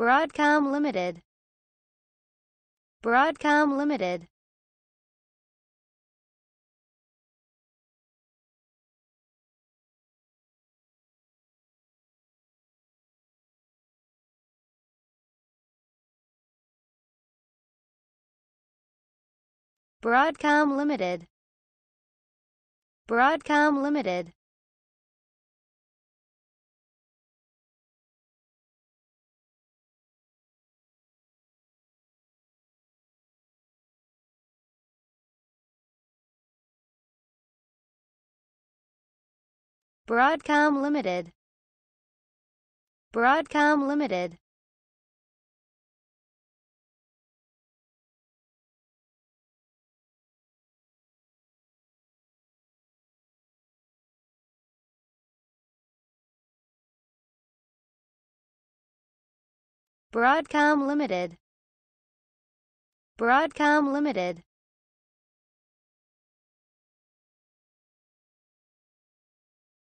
Broadcom Limited. Broadcom Limited. Broadcom Limited. Broadcom Limited Broadcom Limited. Broadcom Limited. Broadcom Limited. Broadcom Limited